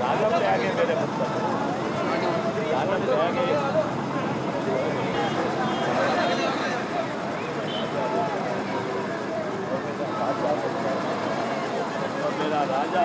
लालम ले आगे मेरे मतलब ले आगे मेरा राजा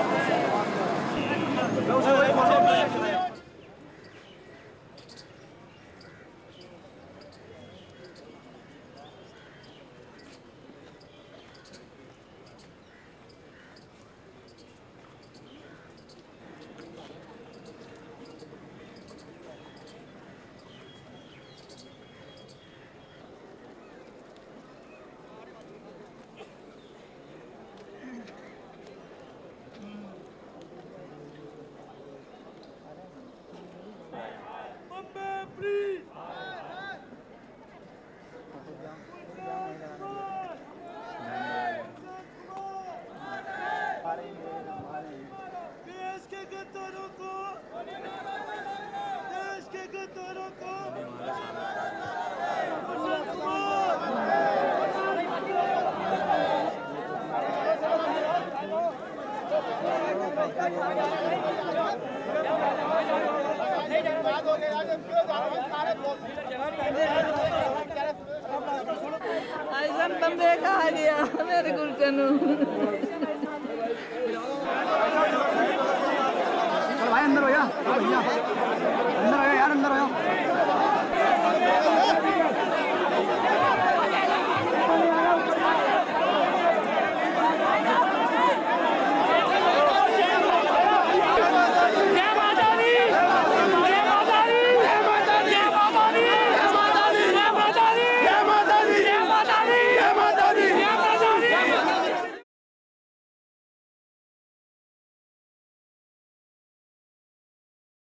ऐसा बंदे खा गया मेरे गुलशन भाई अंदर भैया भैया